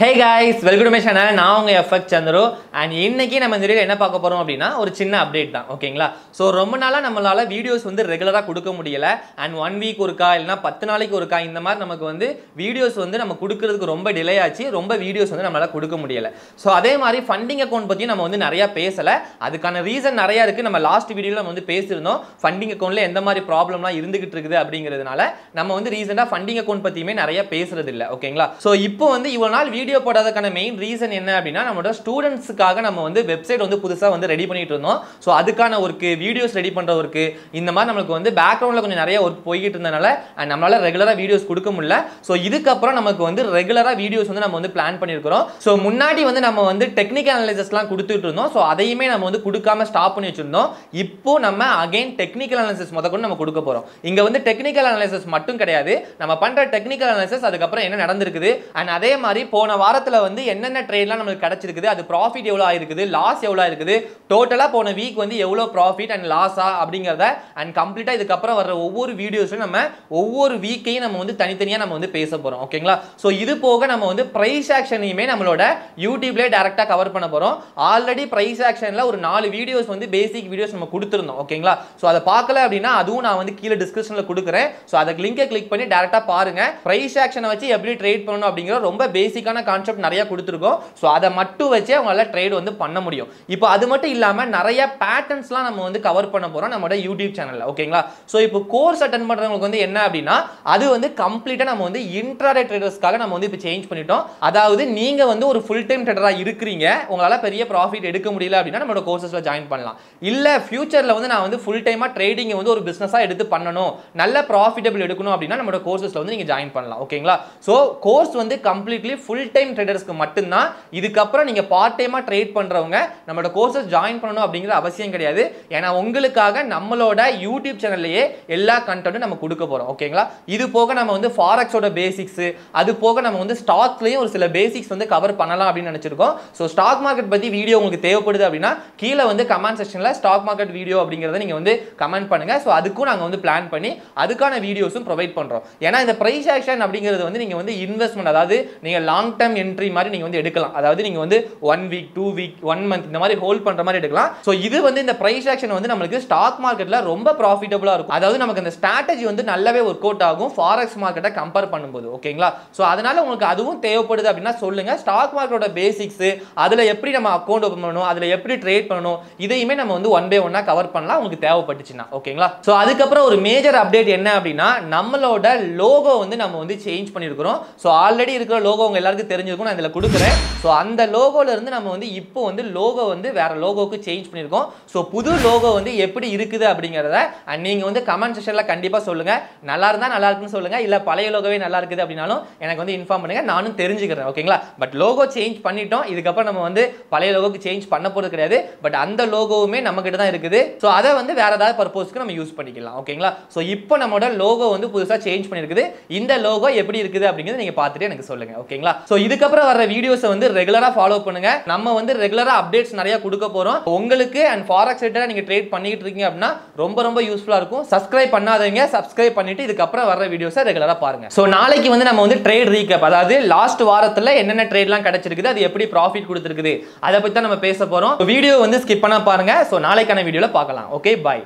Hey guys welcome to my channel நான் உங்கள் எஃப்எக் Chandru. And இன்றைக்கி நம்ம இந்த வீடியோ என்ன பார்க்க போகிறோம் அப்படின்னா ஒரு சின்ன அப்டேட் தான் ஓகேங்களா ஸோ ரொம்ப நாளாக நம்மளால் வீடியோஸ் வந்து ரெகுலராக கொடுக்க முடியல. அண்ட் ஒன் வீக் ஒருக்கா இல்லைனா பத்து நாளைக்கு ஒருக்கா இந்த மாதிரி நமக்கு வந்து வீடியோஸ் வந்து நம்ம கொடுக்கறதுக்கு ரொம்ப டிலே ஆச்சு. ரொம்ப வீடியோஸ் வந்து நம்மளால் கொடுக்க முடியலை. ஸோ அதே மாதிரி ஃபண்டிங் அக்கௌண்ட் பற்றியும் நம்ம வந்து நிறையா பேசலை. அதுக்கான ரீசன் நிறையா இருக்குது நம்ம லாஸ்ட் வீடியோவில் நம்ம வந்து பேசியிருந்தோம். ஃபண்டிங் அக்கௌண்ட்டில் எந்த மாதிரி ப்ராப்ளம்லாம் இருந்துகிட்டு இருக்குது அப்படிங்கிறதுனால நம்ம வந்து ரீசெண்டாக ஃபண்டிங் அக்கௌண்ட் பற்றியுமே நிறையா பேசுறது இல்லை ஓகேங்களா ஸோ இப்போ வந்து இவ்வளோ நாள் வீடியோ போடாததுக்கான மெயின் ரீசன் என்ன அப்படின்னா நம்மளோட ஸ்டூடெண்ட்ஸுக்காக நம்ம வந்து வெப்சைட் வந்து புதுசாக வந்து ரெடி பண்ணிட்டு இருந்தோம். ஸோ அதுக்கான ஒர்க்கு வீடியோஸ் ரெடி பண்ணுற ஒர்க்கு இந்த மாதிரி நம்மளுக்கு வந்து பேக்ரவுண்டில் கொஞ்சம் நிறைய ஒர்க் போய்கிட்டு இருந்தனால அண்ட் நம்மளால் ரெகுலராக வீடியோஸ் கொடுக்க முடியல. ஸோ இதுக்கப்புறம் நமக்கு வந்து ரெகுலராக வீடியோஸ் வந்து நம்ம வந்து பிளான் பண்ணியிருக்கிறோம் ஸோ முன்னாடி வந்து நம்ம வந்து டெக்னிக்கல் அனலிசஸ்லாம் கொடுத்துட்டு இருந்தோம். ஸோ அதையுமே நம்ம வந்து கொடுக்காம ஸ்டாப் பண்ணி வச்சுருந்தோம். இப்போ நம்ம அகைன் டெக்னிக்கல் அனாலிசிஸ் முத கொண்டு நம்ம கொடுக்க போகிறோம் இங்கே வந்து டெக்னிக்கல் அனாலிசிஸ் மட்டும் கிடையாது. நம்ம பண்ணுற டெக்னிக்கல் அனாலிசிஸ் அதுக்கப்புறம் என்ன நடந்திருக்குது? அண்ட் அதே மாதிரி போன வாரத்தில் வந்து என்னென்ன ட்ரேட்லாம் நம்மளுக்கு கிடைச்சிருக்குது? அது ப்ராஃபிட் எவ்வளோ ஆயிருக்குது? லாஸ் எவ்வளோ இருக்குது டோட்டலாக போன வீக் வந்து எவ்வளோ ப்ராஃபிட் அண்ட் லாஸா அப்படிங்கிறத அண்ட் கம்ப்ளீட்டாக இதுக்கப்புறம் வர ஒவ்வொரு வீடியோஸும் நம்ம ஒவ்வொரு வீக்கையும் நம்ம வந்து தனித்தனியாக நம்ம வந்து பேச போகிறோம் ஓகேங்களா ஸோ இது போக நம்ம வந்து ப்ரைஸ் ஆக்ஷனையுமே நம்மளோட யூடியூப்லேயே டேரெக்டாக கவர் பண்ண போகிறோம் ஆல்ரெடி ப்ரைஸ் ஆக்ஷனில் ஒரு நாலு வீடியோஸ் வந்து பேசிக் வீடியோஸ் நம்ம கொடுத்துருந்தோம். ஓகேங்களா ஸோ அதை பார்க்கல அப்படின்னா அதுவும் நான் வந்து கீழே டிஸ்கிரிப்ஷனில் கொடுக்குறேன். ஸோ அதை லிங்கை கிளிக் பண்ணி டேரெக்டாக பாருங்கள் ப்ரைஸ் ஆக்ஷனை வச்சு எப்படி ட்ரேட் பண்ணணும் அப்படிங்கிற ரொம்ப பேசிக்கான கான்செப்ட் நிறைய கொடுத்துருக்கோம். ஸோ அதை மட்டும் வச்சே அவங்களால ட்ரேட் வந்து பண்ண முடியும். இப்போ அது மட்டும் இல்லாமல் நிறைய பேட்டர்ன்ஸ்லாம் நம்ம வந்து கவர் பண்ண போகிறோம் நம்மளோட யூடியூப் சேனலில் ஓகேங்களா ஸோ இப்போ கோர்ஸ் அட்டன் பண்ணுறவங்களுக்கு வந்து என்ன அப்படின்னா அது வந்து கம்ப்ளீட்டாக நம்ம வந்து இன்ட்ராடே ட்ரேடர்ஸ்க்காக நம்ம வந்து இப்போ சேஞ்ச் பண்ணிட்டோம். அதாவது நீங்கள் வந்து ஒரு ஃபுல் டைம் ட்ரேடராக இருக்கிறீங்க. உங்களால் பெரிய ப்ராஃபிட் எடுக்க முடியல அப்படின்னா நம்மளோட கோர்சஸில் ஜாயின் பண்ணலாம். இல்லை ஃபியூச்சரில் வந்து நான் வந்து ஃபுல் டைமாக ட்ரேடிங்கை வந்து ஒரு பிஸ்னஸாக எடுத்து பண்ணணும். நல்ல ப்ராஃபிட்டபிள் எடுக்கணும் அப்படின்னா நம்மளோட கோர்சஸில் வந்து நீங்கள் ஜாயின் பண்ணலாம். ஓகேங்களா ஸோ கோர்ஸ் வந்து கம்ப்ளீட்லி ஃபுல் டைம் ட்ரேடர்ஸ்க்கு மட்டும்தான். இதுக்கப்புறம் நீங்கள் பார்ட் டைமாக ட்ரேட் பண்ணுறவங்க நம்மளோட கோர்சஸ் ஜாயின் பண்ணணும் அப்படிங்கிற அவசியம் கிடையாது. ஏன்னா உங்களுக்காக நம்மளோட யூடியூப் சேனல்லையே எல்லா கண்டென்ட்டும் நம்ம கொடுக்க போகிறோம் ஓகேங்களா இது போக நம்ம வந்து ஃபாரக்ஸோட பேசிக்ஸு அது போக நம்ம வந்து ஸ்டாக்லேயும் ஒரு சில பேசிக்ஸ் வந்து கவர் பண்ணலாம் அப்படின்னு நினச்சிருக்கோம். ஸோ ஸ்டாக் மார்க்கெட் பற்றி வீடியோ உங்களுக்கு தேவைப்படுது அப்படின்னா கீழே வந்து கமெண்ட் செக்ஷனில் ஸ்டாக் மார்க்கெட் வீடியோ அப்படிங்கிறத நீங்கள் வந்து கமெண்ட் பண்ணுங்கள் ஸோ அதுக்கும் நாங்கள் வந்து பிளான் பண்ணி அதுக்கான வீடியோஸும் ப்ரொவைட் பண்ணுறோம் ஏன்னா இந்த ப்ரைஸ் ஆக்ஷன் அப்படிங்கிறது வந்து நீங்கள் வந்து இன்வெஸ்ட்மெண்ட் அதாவது நீங்கள் லாங் டேர்ம் என்ட்ரி மாதிரி நீங்கள் வந்து எடுக்கலாம். அதாவது நீங்கள் வந்து one week two week one month இந்த மாதிரி ஹோல்ட் பண்ணுற மாதிரி எடுக்கலாம். ஸோ இது வந்து இந்த ப்ரைஸ் ஆக்ஷன் வந்து நம்மளுக்கு ஸ்டாக் மார்க்கெட்டில் ரொம்ப ப்ராஃபிட்டபுளாக இருக்கும். அதாவது நமக்கு அந்த ஸ்ட்ராட்டஜி வந்து நல்லாவே ஒர்க் அவுட் ஆகும் ஃபாரெக்ஸ் மார்க்கெட்டை கம்பேர் பண்ணும்போது. ஓகேங்களா? ஸோ அதனால உங்களுக்கு அதுவும் தேவைப்படுது அப்படின்னா சொல்லுங்க. ஸ்டாக் மார்க்கெட்டோட பேசிக்ஸு அதில் எப்படி நம்ம அக்கௌண்ட் ஓப்பன் பண்ணணும் அதில் எப்படி ட்ரேட் பண்ணணும் இதையுமே நம்ம வந்து ஒன் பை ஒன்னாக கவர் பண்ணலாம். உங்களுக்கு தேவைப்பட்டுச்சுன்னா. ஓகேங்களா? ஸோ அதுக்கப்புறம் ஒரு மேஜர் அப்டேட் என்ன அப்படின்னா நம்மளோட லோகோ வந்து நம்ம வந்து சேஞ்ச் பண்ணியிருக்கிறோம் ஸோ ஆல்ரெடி இருக்கிற லோகோ உங்கள் எல்லாருக்கும் தெரிஞ்சிருக்கும் நான் இதில் கொடுக்குறேன். ஸோ அந்த லோகோலேருந்து நம்ம வந்து இப்போ வந்து லோகோ வந்து வேறு லோகோவுக்கு சேஞ்ச் பண்ணியிருக்கோம். ஸோ புது லோகோ வந்து எப்படி இருக்குது அப்படிங்கிறத அண்ட் நீங்கள் வந்து கமெண்ட் செக்ஷனில் கண்டிப்பாக சொல்லுங்கள் நல்லா இருந்தால் நல்லா இருக்குன்னு சொல்லுங்கள் இல்லை பழைய லோகோவே நல்லா இருக்குது அப்படின்னாலும் எனக்கு வந்து இன்ஃபார்ம் பண்ணுங்கள் நானும் தெரிஞ்சுக்கிறேன் ஓகேங்களா பட் லோகோ சேஞ்ச் பண்ணிட்டோம். இதுக்கப்புறம் நம்ம வந்து பழைய லோகோக்கு சேஞ்ச் பண்ண போகிறது கிடையாது. பட் அந்த லோகோவுமே நம்மக்கிட்ட தான் இருக்குது. ஸோ அதை வந்து வேறு ஏதாவது பர்பஸ்க்கு நம்ம யூஸ் பண்ணிக்கலாம் ஓகேங்களா ஸோ இப்போ நம்மளோட லோகோ வந்து புதுசாக சேஞ்ச் பண்ணியிருக்குது. இந்த லோகோ எப்படி இருக்குது அப்படிங்கிறத நீங்கள் பார்த்துட்டு எனக்கு சொல்லுங்கள் ஓகேங்களா ஸோ இதுக்கப்புறம் வர வீடியோஸை வந்து ரெகுலராக ஃபாலோ பண்ணுங்க. நம்ம வந்து ரெகுலராக அப்டேட்ஸ் நிறைய கொடுக்க போறோம். உங்களுக்கு அண்ட் ஃபாரக்ஸ் ரேட்டை நீங்கள் ட்ரேட் பண்ணிட்டு இருக்கீங்க அப்படின்னா ரொம்ப ரொம்ப யூஸ்ஃபுல்லாக இருக்கும். சப்ஸ்கிரைப் பண்ணாதவங்க சப்ஸ்கிரைப் பண்ணிட்டு இதுக்கப்புறம் வர வீடியோஸை ரெகுலராக பாருங்க. ஸோ நாளைக்கு வந்து நம்ம வந்து ட்ரேட் ரீகப் அதாவது லாஸ்ட் வாரத்தில் என்னென்ன ட்ரேட்லாம் கிடைச்சிருக்குது அது எப்படி ப்ராஃபிட் கொடுத்துருக்குது அதை பற்றி தான் நம்ம பேச போகிறோம் வீடியோ வந்து ஸ்கிப் பண்ண பாருங்க. ஸோ நாளைக்கான வீடியோவில் பார்க்கலாம். Okay bye